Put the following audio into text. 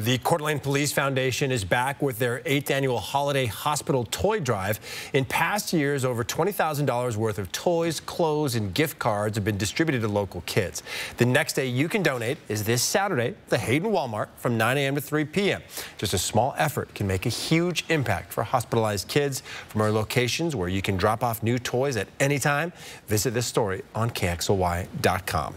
The Coeur d'Alene Police Foundation is back with their eighth annual holiday hospital toy drive. In past years, over $20,000 worth of toys, clothes, and gift cards have been distributed to local kids. The next day you can donate is this Saturday the Hayden Walmart from 9 a.m. to 3 p.m. Just a small effort can make a huge impact for hospitalized kids. From our locations where you can drop off new toys at any time, visit this story on KXLY.com.